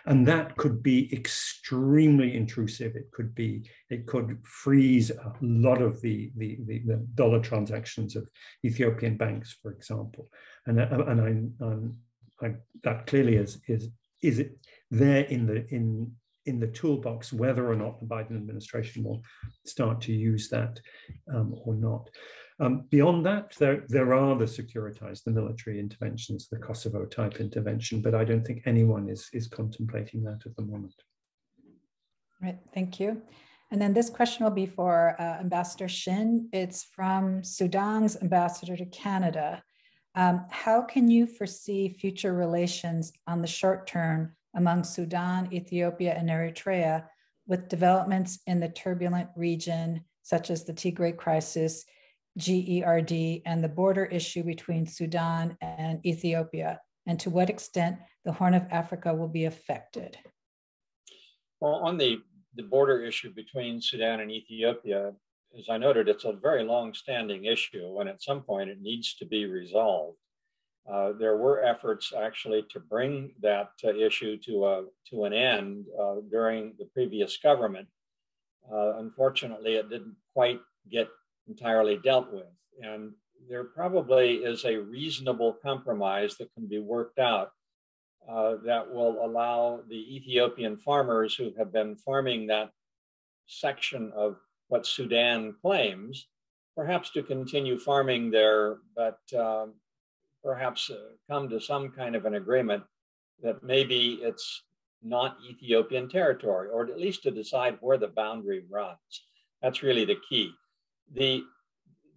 And that could be extremely intrusive. It could be, it could freeze a lot of the, the, the, the dollar transactions of Ethiopian banks, for example. And, uh, and I, um, I, that clearly is, is, is it there in the, in, in the toolbox whether or not the Biden administration will start to use that um, or not. Um, beyond that, there, there are the securitized, the military interventions, the Kosovo type intervention, but I don't think anyone is, is contemplating that at the moment. Right, thank you. And then this question will be for uh, Ambassador Shinn. It's from Sudan's ambassador to Canada. Um, how can you foresee future relations on the short term among Sudan, Ethiopia, and Eritrea with developments in the turbulent region, such as the Tigray crisis, GERD, and the border issue between Sudan and Ethiopia, and to what extent the Horn of Africa will be affected? Well, on the, the border issue between Sudan and Ethiopia, as I noted, it's a very long standing issue, and at some point it needs to be resolved. Uh, there were efforts actually to bring that uh, issue to, a, to an end uh, during the previous government. Uh, unfortunately, it didn't quite get entirely dealt with. And there probably is a reasonable compromise that can be worked out uh, that will allow the Ethiopian farmers who have been farming that section of what Sudan claims, perhaps to continue farming there, but um, perhaps uh, come to some kind of an agreement that maybe it's not Ethiopian territory, or at least to decide where the boundary runs. That's really the key. The,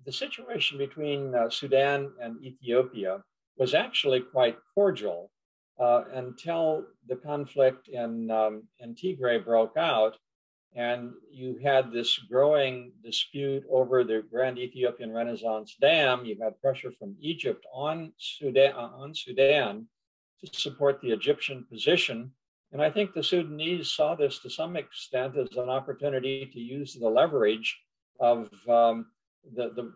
the situation between uh, Sudan and Ethiopia was actually quite cordial uh, until the conflict in, um, in Tigray broke out and you had this growing dispute over the Grand Ethiopian Renaissance Dam. You had pressure from Egypt on Sudan, uh, on Sudan to support the Egyptian position. And I think the Sudanese saw this to some extent as an opportunity to use the leverage of um, the, the,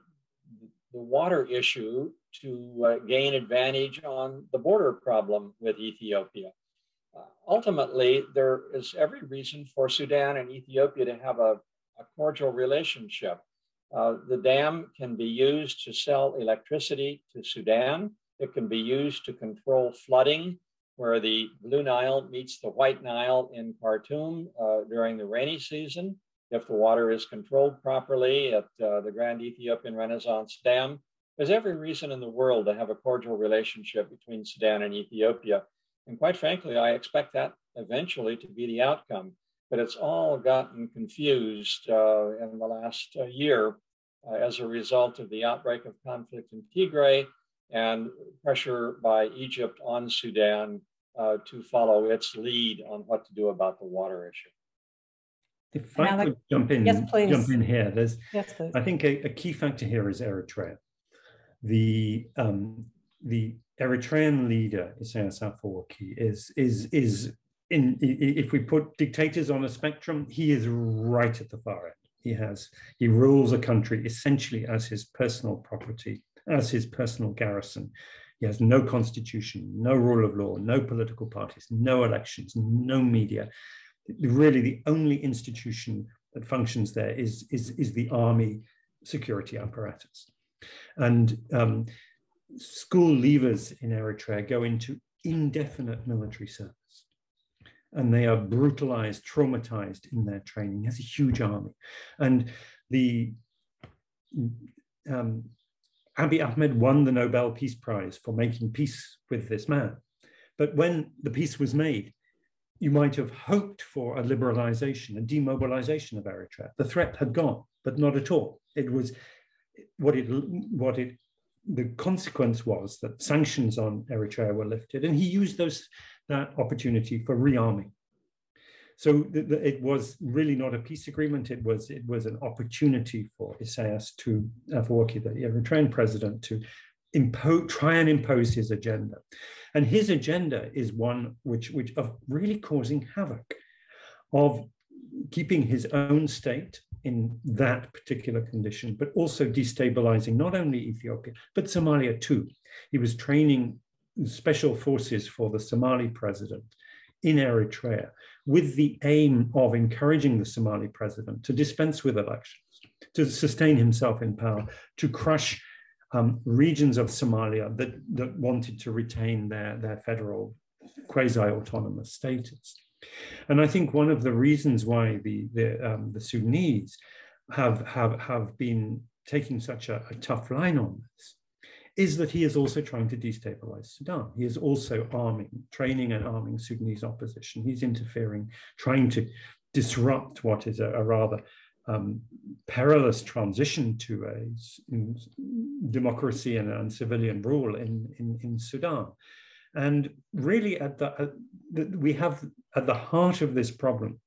the, water issue to uh, gain advantage on the border problem with Ethiopia ultimately, there is every reason for Sudan and Ethiopia to have a, a cordial relationship. Uh, the dam can be used to sell electricity to Sudan. It can be used to control flooding, where the Blue Nile meets the White Nile in Khartoum uh, during the rainy season. If the water is controlled properly at uh, the Grand Ethiopian Renaissance Dam, there's every reason in the world to have a cordial relationship between Sudan and Ethiopia. And quite frankly, I expect that eventually to be the outcome. But it's all gotten confused uh, in the last uh, year uh, as a result of the outbreak of conflict in Tigray and pressure by Egypt on Sudan uh, to follow its lead on what to do about the water issue. If I could jump in, yes, please. jump in here, there's, yes, please. I think a, a key factor here is Eritrea the um, the Eritrean leader Isaias Afwerki is is is in if we put dictators on a spectrum, he is right at the far end. He has he rules a country essentially as his personal property, as his personal garrison. He has no constitution, no rule of law, no political parties, no elections, no media. Really, the only institution that functions there is, is, is the army security apparatus. And um, school leavers in Eritrea go into indefinite military service. And they are brutalized, traumatized in their training. Has a huge army. And the um, Abiy Ahmed won the Nobel Peace Prize for making peace with this man. But when the peace was made, you might have hoped for a liberalization, a demobilization of Eritrea. The threat had gone, but not at all. It was what it what it the consequence was that sanctions on Eritrea were lifted, and he used those that opportunity for rearming. So the, the, it was really not a peace agreement. It was it was an opportunity for Isaias to uh, Afwerki, the Eritrean president, to try and impose his agenda, and his agenda is one which which of really causing havoc, of keeping his own state in that particular condition, but also destabilizing not only Ethiopia, but Somalia too. He was training special forces for the Somali president in Eritrea with the aim of encouraging the Somali president to dispense with elections, to sustain himself in power, to crush um, regions of Somalia that, that wanted to retain their, their federal quasi-autonomous status. And I think one of the reasons why the, the, um, the Sudanese have, have, have been taking such a, a tough line on this is that he is also trying to destabilize Sudan. He is also arming, training and arming Sudanese opposition. He's interfering, trying to disrupt what is a, a rather um, perilous transition to a democracy and, and civilian rule in, in, in Sudan. And really, at the, the, we have at the heart of this problem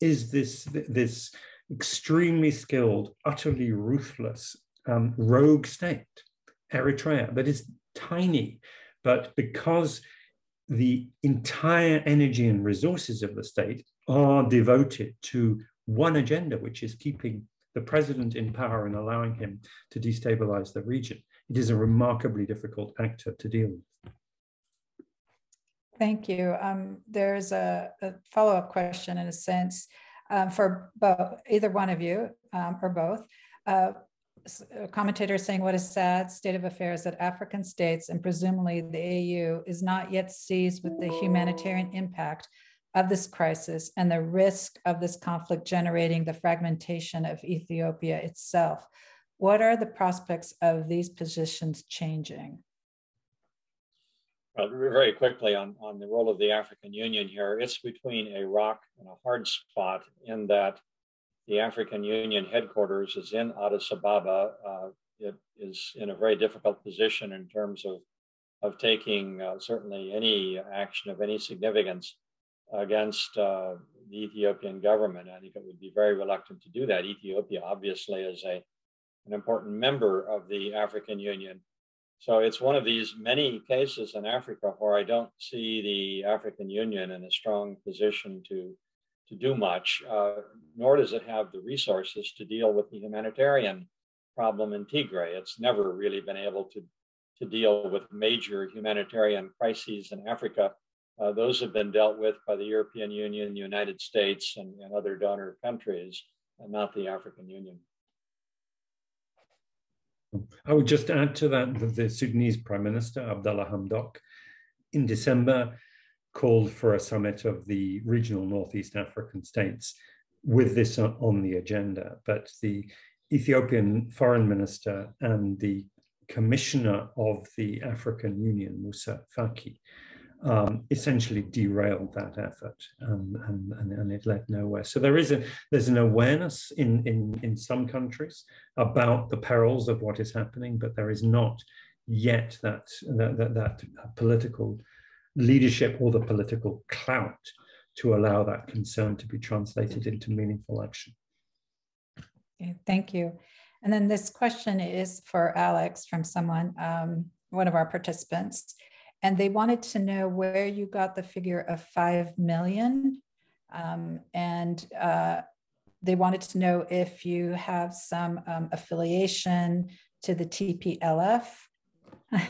is this this extremely skilled, utterly ruthless um, rogue state, Eritrea, that is tiny, but because the entire energy and resources of the state are devoted to one agenda, which is keeping the president in power and allowing him to destabilize the region. It is a remarkably difficult actor to deal with. Thank you. Um, there's a, a follow-up question in a sense um, for both, either one of you um, or both. Uh, a commentator saying what a sad state of affairs that African states and presumably the AU is not yet seized with the humanitarian impact of this crisis and the risk of this conflict generating the fragmentation of Ethiopia itself. What are the prospects of these positions changing? Well, very quickly on, on the role of the African Union here, it's between a rock and a hard spot in that the African Union headquarters is in Addis Ababa. Uh, it is in a very difficult position in terms of, of taking uh, certainly any action of any significance against uh, the Ethiopian government. I think it would be very reluctant to do that. Ethiopia obviously is a, an important member of the African Union. So it's one of these many cases in Africa where I don't see the African Union in a strong position to, to do much, uh, nor does it have the resources to deal with the humanitarian problem in Tigray. It's never really been able to, to deal with major humanitarian crises in Africa. Uh, those have been dealt with by the European Union, the United States, and, and other donor countries. and not the African Union. I would just add to that that the Sudanese Prime Minister, Abdallah Hamdok, in December called for a summit of the regional Northeast African states with this on the agenda. But the Ethiopian foreign minister and the commissioner of the African Union, Musa Faki, um, essentially derailed that effort um, and, and, and, it led nowhere. So there is a there's an awareness in, in, in some countries about the perils of what is happening, but there is not yet that, that, that, that political leadership or the political clout to allow that concern to be translated into meaningful action. Okay, thank you. And then this question is for Alex from someone, um, one of our participants and they wanted to know where you got the figure of 5 million. Um, and uh, they wanted to know if you have some um, affiliation to the TPLF. *laughs*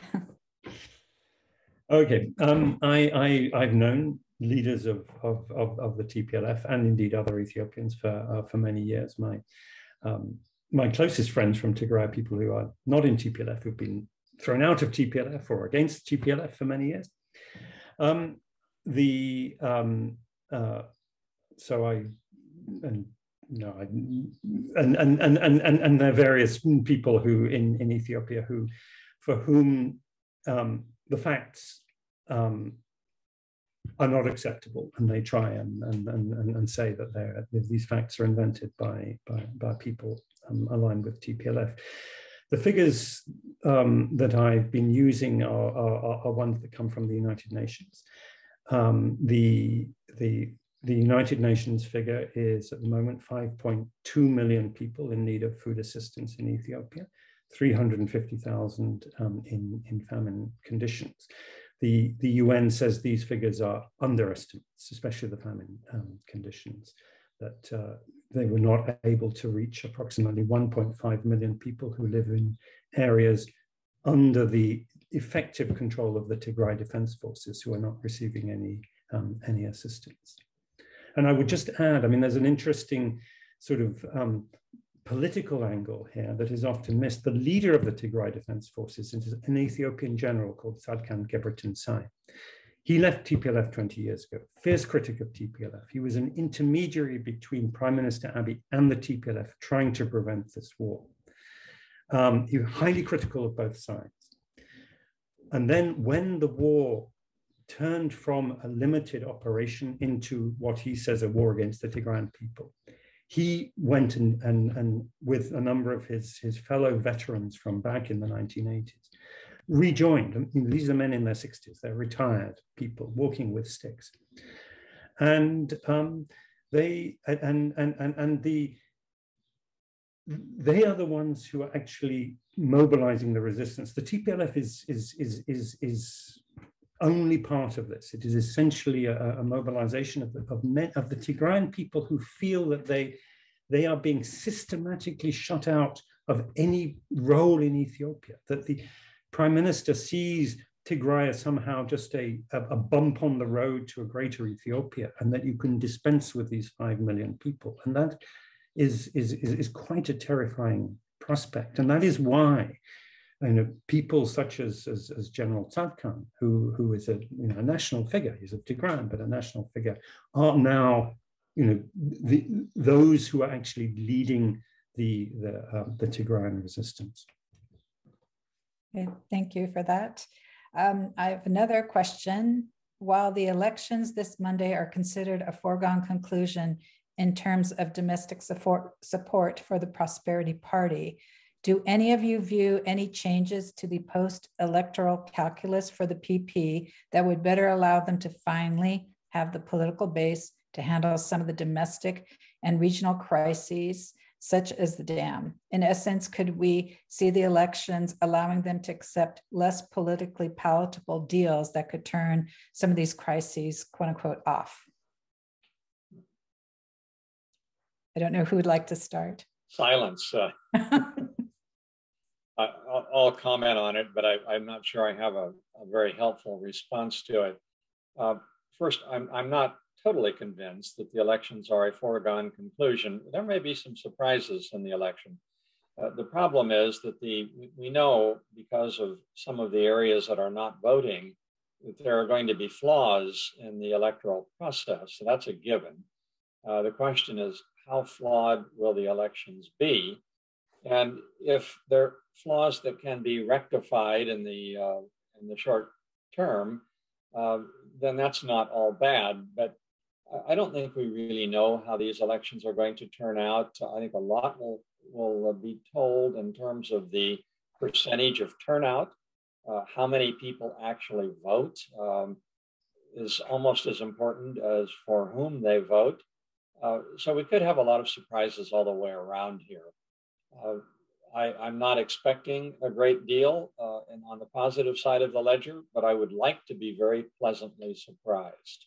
okay, um, I, I, have known leaders of, of, of, of, the TPLF and indeed other Ethiopians for, uh, for many years. My, um, my closest friends from Tigray people who are not in TPLF who've been thrown out of TPLF or against TPLF for many years. Um, the um, uh, so I and no, I, and, and and and and there are various people who in in Ethiopia who for whom um, the facts um, are not acceptable, and they try and and and, and say that they these facts are invented by by by people um, aligned with TPLF. The figures um, that I've been using are, are, are, ones that come from the United Nations. Um, the, the, the United Nations figure is at the moment 5.2 million people in need of food assistance in Ethiopia, 350,000 um, in, in famine conditions. The, the UN says these figures are underestimates, especially the famine um, conditions that uh, they were not able to reach approximately 1.5 million people who live in areas under the effective control of the Tigray Defense Forces who are not receiving any, um, any assistance. And I would just add, I mean, there's an interesting sort of um, political angle here that is often missed. The leader of the Tigray Defense Forces is an Ethiopian general called Tsadkan Gebretensae. He left TPLF 20 years ago, fierce critic of TPLF. He was an intermediary between Prime Minister Abiy and the TPLF trying to prevent this war. Um, he was highly critical of both sides. And then when the war turned from a limited operation into what he says a war against the Tigrayan people, he went and, and, and with a number of his, his fellow veterans from back in the 1980s, rejoined. These are men in their 60s, they're retired people walking with sticks. And um, they and, and and and the they are the ones who are actually mobilizing the resistance. The TPLF is is is is is only part of this. It is essentially a, a mobilization of the of men of the Tigrayan people who feel that they they are being systematically shut out of any role in Ethiopia. That the prime minister sees Tigray as somehow just a, a, bump on the road to a greater Ethiopia, and that you can dispense with these five million people. And that is, is, is, is quite a terrifying prospect. And that is why you know, people such as, as, as General Tsadkan, who, who is a, you know, a national figure, he's a Tigray, but a national figure, are now you know, the, those who are actually leading the, the, uh, the Tigrayan resistance. Okay, thank you for that. Um, I have another question. While the elections this Monday are considered a foregone conclusion in terms of domestic support, support for the Prosperity Party, do any of you view any changes to the post electoral calculus for the PP that would better allow them to finally have the political base to handle some of the domestic and regional crises such as the dam. In essence, could we see the elections allowing them to accept less politically palatable deals that could turn some of these crises, quote unquote, off? I don't know who would like to start. Silence. Uh, *laughs* I, will comment on it, but I, am not sure I have a, a, very helpful response to it. Uh, first, I'm, I'm not totally convinced that the elections are a foregone conclusion. There may be some surprises in the election. Uh, the problem is that the we know because of some of the areas that are not voting that there are going to be flaws in the electoral process. So that's a given. Uh, the question is how flawed will the elections be? And if there are flaws that can be rectified in the uh, in the short term, uh, then that's not all bad. But I don't think we really know how these elections are going to turn out. I think a lot will will be told in terms of the percentage of turnout. Uh, how many people actually vote um, is almost as important as for whom they vote. Uh, so we could have a lot of surprises all the way around here. Uh, I, am not expecting a great deal uh, and on the positive side of the ledger, but I would like to be very pleasantly surprised.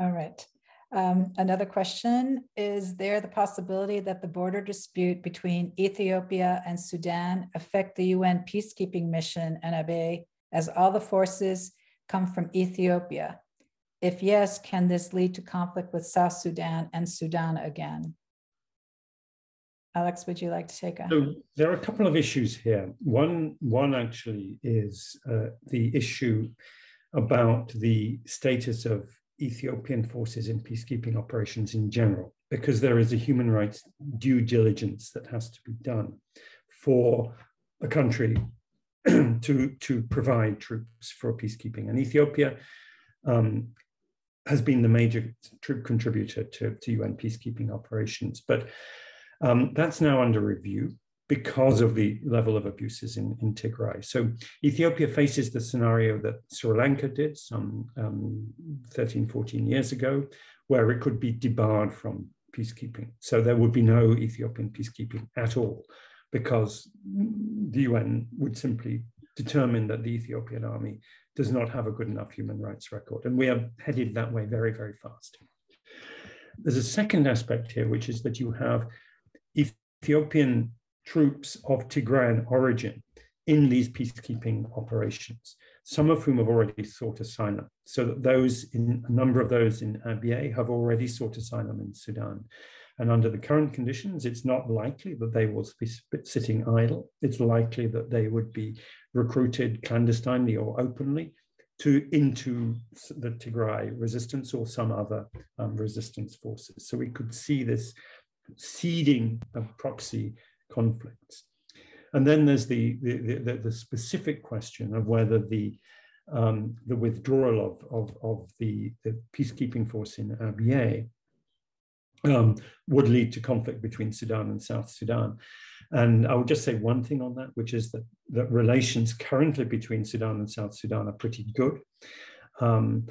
All right. Um, another question, is there the possibility that the border dispute between Ethiopia and Sudan affect the UN peacekeeping mission in Abyei as all the forces come from Ethiopia? If yes, can this lead to conflict with South Sudan and Sudan again? Alex, would you like to take a? So there are a couple of issues here. One, one actually is uh, the issue about the status of Ethiopian forces in peacekeeping operations in general, because there is a human rights due diligence that has to be done for a country *clears throat* to, to provide troops for peacekeeping. And Ethiopia um, has been the major troop contributor to, to UN peacekeeping operations. But um, that's now under review because of the level of abuses in, in Tigray. So Ethiopia faces the scenario that Sri Lanka did some um, 13, 14 years ago, where it could be debarred from peacekeeping. So there would be no Ethiopian peacekeeping at all, because the UN would simply determine that the Ethiopian army does not have a good enough human rights record. And we are headed that way very, very fast. There's a second aspect here, which is that you have Ethiopian troops of Tigrayan origin in these peacekeeping operations, some of whom have already sought asylum. So that those in a number of those in Abyei have already sought asylum in Sudan. And under the current conditions, it's not likely that they will be sitting idle. It's likely that they would be recruited clandestinely or openly to into the Tigray resistance or some other um, resistance forces. So we could see this seeding of proxy conflicts. And then there's the, the, the, the specific question of whether the, um, the withdrawal of, of, of the, the peacekeeping force in Abyei um, would lead to conflict between Sudan and South Sudan. And I would just say one thing on that, which is that, that relations currently between Sudan and South Sudan are pretty good. Um,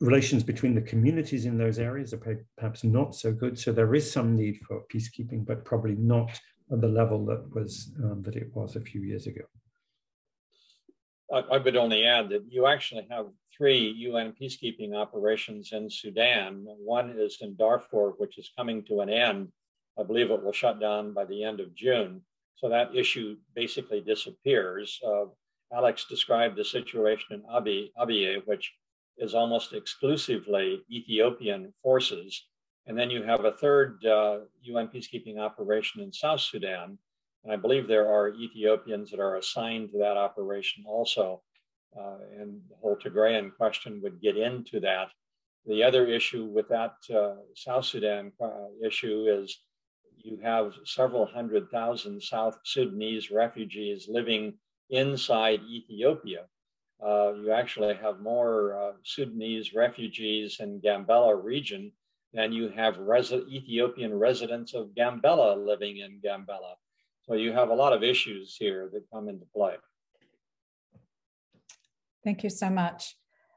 relations between the communities in those areas are perhaps not so good. So there is some need for peacekeeping, but probably not the level that was um, that it was a few years ago. I, would only add that you actually have three UN peacekeeping operations in Sudan. One is in Darfur, which is coming to an end. I believe it will shut down by the end of June. So that issue basically disappears. Uh, Alex described the situation in Abyei, Abyei, which is almost exclusively Ethiopian forces. And then you have a third uh, UN peacekeeping operation in South Sudan. And I believe there are Ethiopians that are assigned to that operation also. Uh, and the whole Tigrayan question would get into that. The other issue with that uh, South Sudan uh, issue is you have several hundred thousand South Sudanese refugees living inside Ethiopia. Uh, you actually have more uh, Sudanese refugees in Gambela region and you have resi- Ethiopian residents of Gambela living in Gambela. So you have a lot of issues here that come into play. Thank you so much.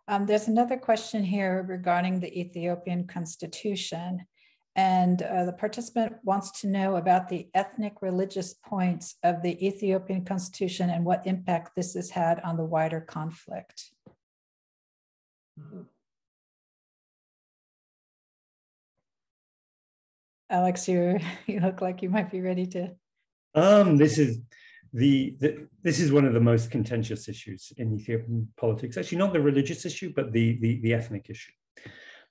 Um, there's another question here regarding the Ethiopian constitution. And uh, the participant wants to know about the ethnic religious points of the Ethiopian constitution and what impact this has had on the wider conflict. Mm-hmm. Alex, you *laughs* you look like you might be ready to. Um, this is the, the, this is one of the most contentious issues in Ethiopian politics. Actually, not the religious issue, but the, the, the ethnic issue.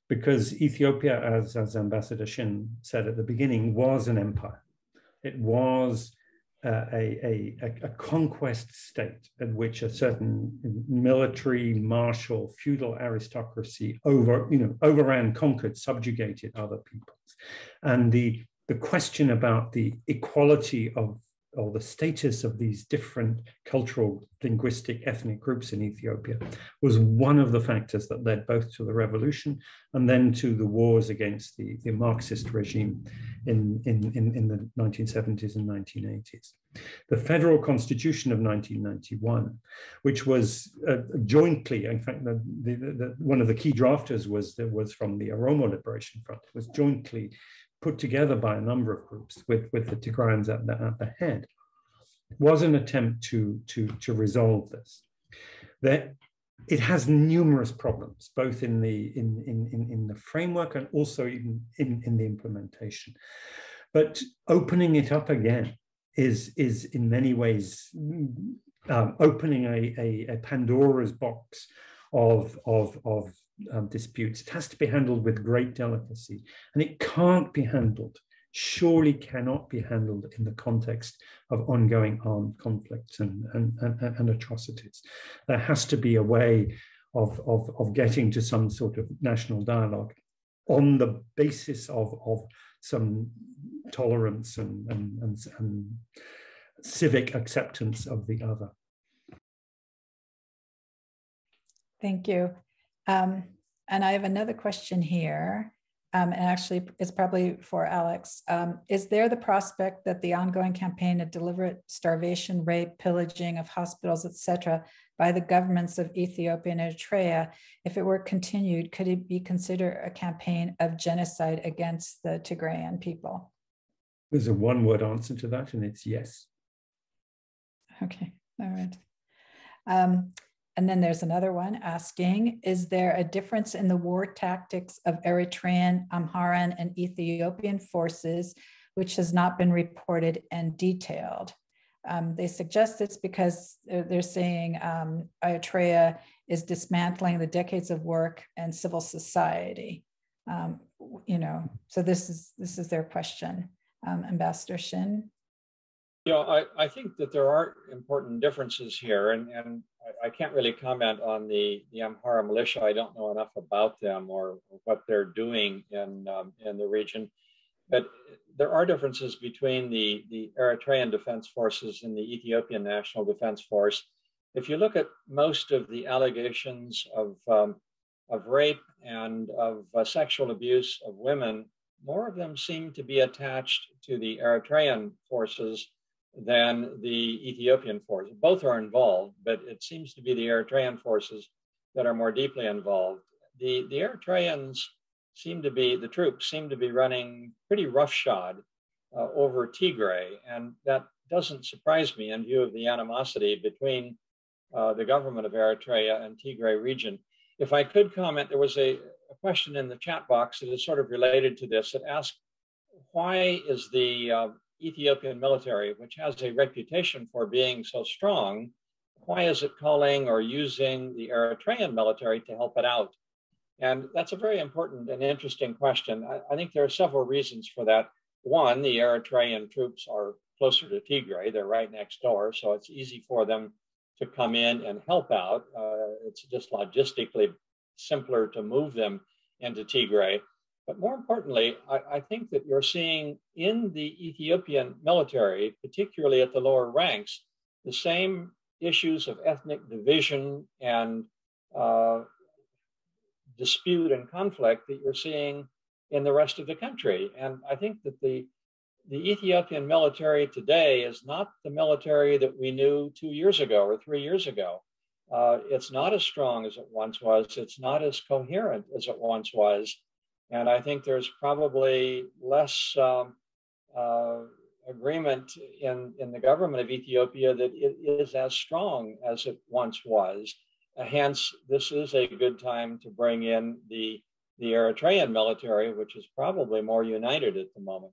Because Ethiopia, as, as Ambassador Shinn said at the beginning, was an empire. It was uh, a, a, a, conquest state in which a certain military, martial, feudal aristocracy over, you know, overran, conquered, subjugated other peoples. And the, the question about the equality of or the status of these different cultural, linguistic, ethnic groups in Ethiopia was one of the factors that led both to the revolution and then to the wars against the, the Marxist regime in, in, in, in the 1970s and 1980s. The federal constitution of 1991, which was uh, jointly, in fact, the, the, the, one of the key drafters was, was from the Oromo Liberation Front, was jointly put together by a number of groups with, with the Tigrayans at the, at the head, was an attempt to, to, to resolve this. That it has numerous problems, both in the, in, in, in, the framework and also in, in, in the implementation. But opening it up again is, is in many ways um, opening a, a, a Pandora's box of, of, of um, disputes. It has to be handled with great delicacy, and it can't be handled, surely cannot be handled in the context of ongoing armed conflicts and, and, and, and atrocities. There has to be a way of, of, of getting to some sort of national dialogue on the basis of, of some tolerance and, and, and, and civic acceptance of the other. Thank you. Um, and I have another question here. Um, and actually, it's probably for Alex. Um, is there the prospect that the ongoing campaign of deliberate starvation, rape, pillaging of hospitals, etc., by the governments of Ethiopia and Eritrea, if it were continued, could it be considered a campaign of genocide against the Tigrayan people? There's a one word answer to that, and it's yes. Okay, all right. Um, and then there's another one asking Is there a difference in the war tactics of Eritrean, Amharan, and Ethiopian forces, which has not been reported and detailed? Um, they suggest it's because they're, they're saying um, Eritrea is dismantling the decades of work and civil society. Um, you know, so this is this is their question, um, Ambassador Shinn. You know, I, I think that there are important differences here, and, and I, I can't really comment on the, the Amhara militia. I don't know enough about them or, what they're doing in, um, in the region. But there are differences between the, the Eritrean Defense Forces and the Ethiopian National Defense Force. If you look at most of the allegations of, um, of rape and of uh, sexual abuse of women, more of them seem to be attached to the Eritrean forces than the Ethiopian forces. Both are involved, but it seems to be the Eritrean forces that are more deeply involved. The, the Eritreans seem to be, the troops seem to be running pretty roughshod uh, over Tigray, and that doesn't surprise me in view of the animosity between uh, the government of Eritrea and Tigray region. If I could comment, there was a, a question in the chat box that is sort of related to this. that asked, why is the uh, Ethiopian military, which has a reputation for being so strong, why is it calling or using the Eritrean military to help it out? And that's a very important and interesting question. I, I, think there are several reasons for that. One, the Eritrean troops are closer to Tigray, they're right next door, so it's easy for them to come in and help out. Uh, it's just logistically simpler to move them into Tigray. But more importantly, I, I, think that you're seeing in the Ethiopian military, particularly at the lower ranks, the same issues of ethnic division and uh, dispute and conflict that you're seeing in the rest of the country. And I think that the the Ethiopian military today is not the military that we knew two years ago or three years ago. Uh, it's not as strong as it once was. It's not as coherent as it once was. And I think there's probably less um, uh, agreement in, in the government of Ethiopia that it is as strong as it once was. Uh, hence, this is a good time to bring in the, the Eritrean military, which is probably more united at the moment.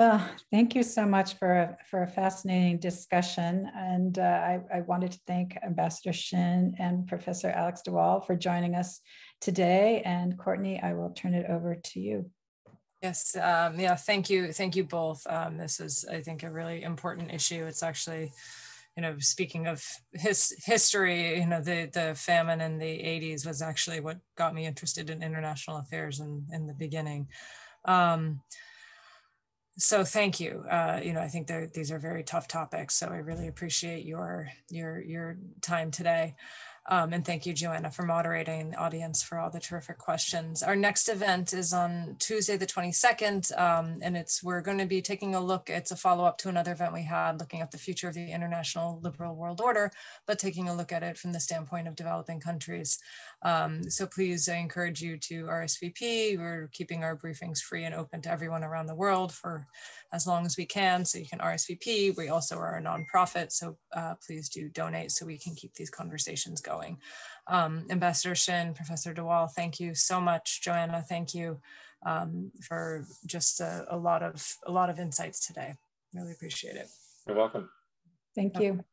Well, thank you so much for a, for a fascinating discussion. And uh, I, I, wanted to thank Ambassador Shinn and Professor Alex de Waal for joining us today. And Courtney, I will turn it over to you. Yes, um, yeah, thank you. Thank you both. Um, this is, I think, a really important issue. It's actually, you know, speaking of his history, you know, the, the famine in the 80s was actually what got me interested in international affairs in, in the beginning. Um, so thank you. Uh, you know, I think these are very tough topics. So I really appreciate your your your time today. Um, and thank you, Joanna, for moderating the audience for all the terrific questions. Our next event is on Tuesday, the 22nd, um, and it's we're going to be taking a look, it's a follow-up to another event we had looking at the future of the international liberal world order, but taking a look at it from the standpoint of developing countries. Um, so please, I encourage you to RSVP. We're keeping our briefings free and open to everyone around the world for as long as we can. So you can RSVP. We also are a nonprofit, so uh, please do donate so we can keep these conversations going. Um, Ambassador Shinn, Professor de Waal, thank you so much. Joanna, thank you um, for just a, a, lot of a lot of insights today. Really appreciate it. You're welcome. Thank you.